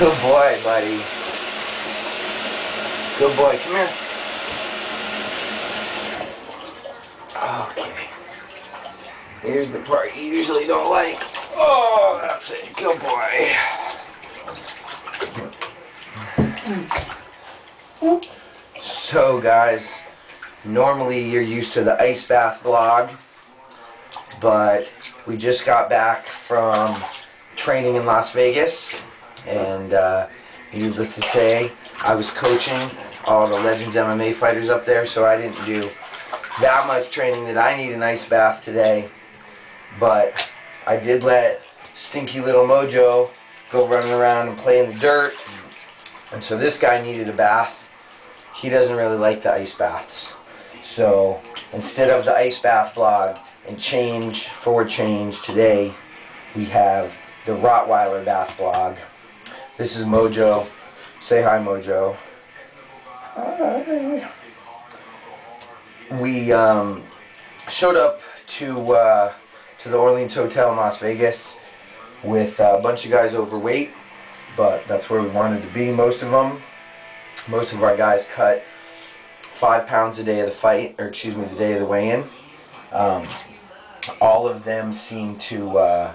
Good boy, buddy. Good boy, come here. Okay. Here's the part you usually don't like. Oh, that's it. Good boy. So, guys, normally you're used to the ice bath vlog, but we just got back from training in Las Vegas, and uh, needless to say, I was coaching all the Legends MMA fighters up there, so I didn't do that much training that I need an ice bath today. But I did let stinky little Mojo go running around and play in the dirt. And so this guy needed a bath. He doesn't really like the ice baths. So instead of the ice bath blog and change, for change, today we have the Rottweiler bath blog. This is Mojo. Say hi, Mojo. Hi. We um, showed up to uh, to the Orleans Hotel in Las Vegas with a bunch of guys overweight, but that's where we wanted to be. Most of them, most of our guys cut five pounds a day of the fight, or excuse me, the day of the weigh-in. Um, all of them seem to uh,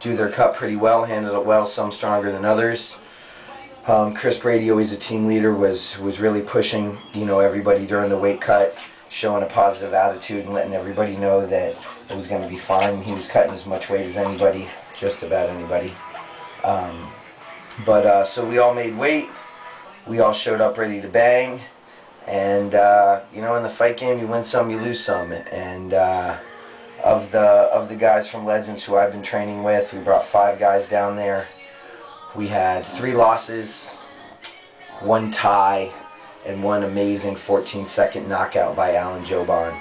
do their cut pretty well, handle it well. Some stronger than others. Um, Chris Brady, always a team leader, was was really pushing, you know, everybody during the weight cut, showing a positive attitude and letting everybody know that it was going to be fine. He was cutting as much weight as anybody, just about anybody. Um, but uh, so we all made weight. We all showed up ready to bang. And uh, you know, in the fight game, you win some, you lose some. And uh, of the of the guys from Legends who I've been training with, we brought five guys down there. We had three losses, one tie, and one amazing 14-second knockout by Alan Jouban.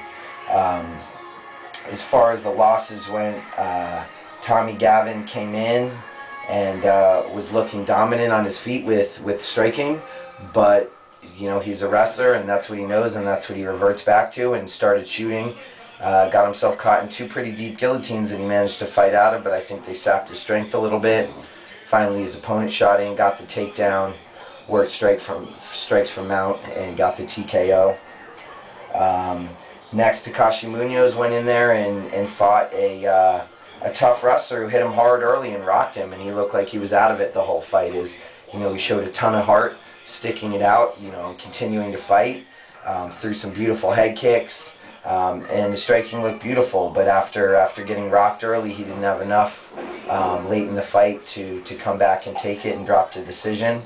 Um, as far as the losses went, uh, Tommy Gavin came in and uh, was looking dominant on his feet with, with striking, but you know he's a wrestler and that's what he knows and that's what he reverts back to and started shooting. Uh, got himself caught in two pretty deep guillotines that he managed to fight out of, but I think they sapped his strength a little bit. Finally, his opponent shot in, got the takedown, worked strike from strikes from mount, and got the TKO. Um, next, Takashi Munoz went in there and, and fought a uh, a tough wrestler who hit him hard early and rocked him, and he looked like he was out of it the whole fight. Is you know he showed a ton of heart, sticking it out, you know, continuing to fight, um, threw some beautiful head kicks. Um, and the striking looked beautiful, but after after getting rocked early, he didn't have enough um, late in the fight to to come back and take it and dropped a decision.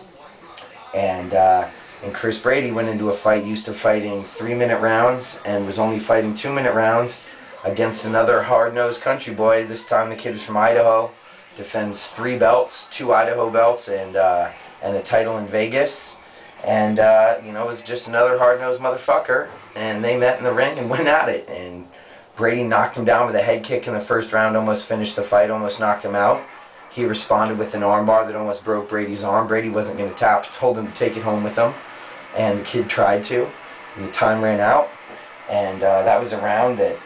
And uh, and Chris Brady went into a fight used to fighting three minute rounds and was only fighting two minute rounds against another hard nosed country boy. This time the kid was from Idaho, defends three belts, two Idaho belts, and uh, and a title in Vegas. And, uh, you know, it was just another hard-nosed motherfucker. And they met in the ring and went at it. And Brady knocked him down with a head kick in the first round, almost finished the fight, almost knocked him out. He responded with an armbar that almost broke Brady's arm. Brady wasn't going to tap, told him to take it home with him. And the kid tried to. The time ran out. And uh, that was a round that,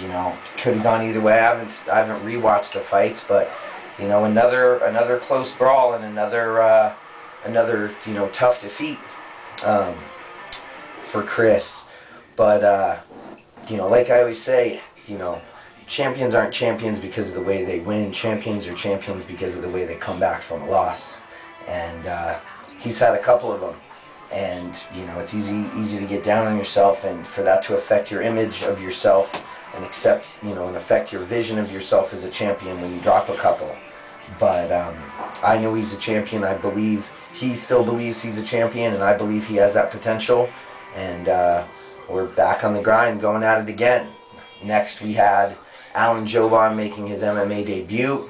you know, could have gone either way. I haven't, I haven't rewatched the fights, but, you know, another, another close brawl and another... Uh, another you know tough defeat um, for Chris. But uh, you know, like I always say, you know, champions aren't champions because of the way they win. Champions are champions because of the way they come back from a loss. And uh, he's had a couple of them. And you know, it's easy easy to get down on yourself, and for that to affect your image of yourself, and accept you know, and affect your vision of yourself as a champion when you drop a couple. But um, I know he's a champion. I believe he still believes he's a champion, and I believe he has that potential. And uh, we're back on the grind, going at it again. Next, we had Alan Jouban making his MMA debut,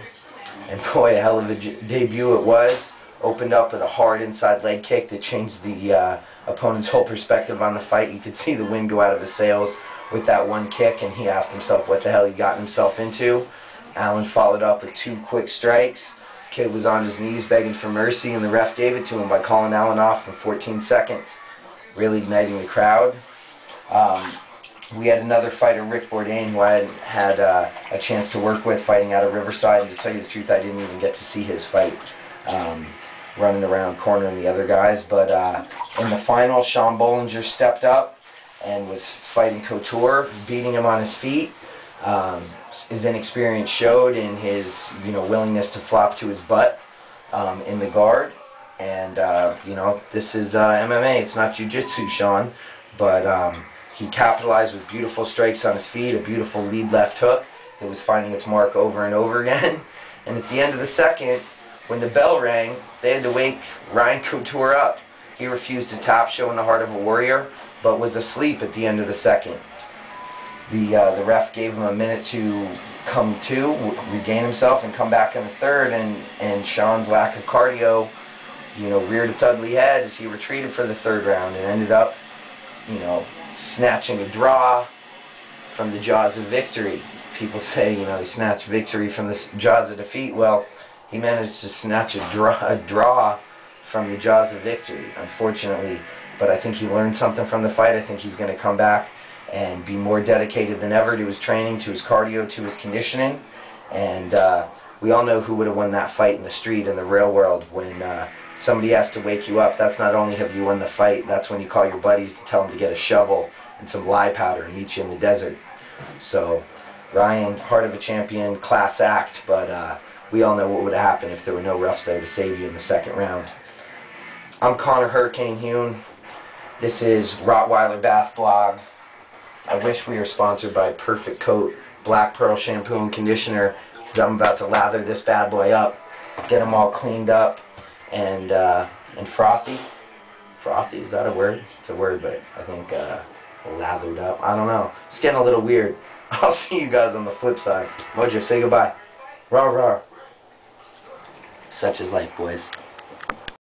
and boy, a hell of a debut it was. Opened up with a hard inside leg kick that changed the uh, opponent's whole perspective on the fight. You could see the wind go out of his sails with that one kick, and he asked himself what the hell he got himself into. Alan followed up with two quick strikes Kid was on his knees begging for mercy, and the ref gave it to him by calling Alan off for 14 seconds, really igniting the crowd. Um, we had another fighter, Rick Bourdain, who I had uh, a chance to work with fighting out of Riverside. And to tell you the truth, I didn't even get to see his fight. Um, running around cornering the other guys. But uh, in the final, Sean Bollanger stepped up and was fighting Couture, beating him on his feet. Um, his inexperience showed in his you know willingness to flop to his butt um, in the guard. And uh, you know this is uh, MMA. It's not jiu-jitsu, Sean. But um, he capitalized with beautiful strikes on his feet, a beautiful lead left hook that was finding its mark over and over again. And at the end of the second, when the bell rang, they had to wake Ryan Couture up. He refused to tap, showing the heart of a warrior, but was asleep at the end of the second. The, uh, the ref gave him a minute to come to, regain himself, and come back in the third, and, and Sean's lack of cardio, you know, reared its ugly head as he retreated for the third round and ended up, you know, snatching a draw from the jaws of victory. People say, you know, he snatched victory from the jaws of defeat. Well, he managed to snatch a draw, a draw from the jaws of victory, unfortunately. But I think he learned something from the fight. I think he's going to come back and be more dedicated than ever to his training, to his cardio, to his conditioning. And uh, we all know who would have won that fight in the street, in the real world, when uh, somebody has to wake you up. That's not only have you won the fight, that's when you call your buddies to tell them to get a shovel and some lye powder and meet you in the desert. So, Ryan, heart of a champion, class act, but uh, we all know what would have happened if there were no refs there to save you in the second round. I'm Conor Hurricane Heun. This is Rottweiler Bath Blog. I wish we were sponsored by Perfect Coat Black Pearl Shampoo and Conditioner because I'm about to lather this bad boy up, get them all cleaned up and uh, and frothy. Frothy, is that a word? It's a word, but I think uh, lathered up. I don't know. It's getting a little weird. I'll see you guys on the flip side. Mojo, say goodbye. Rah rah. Such is life, boys.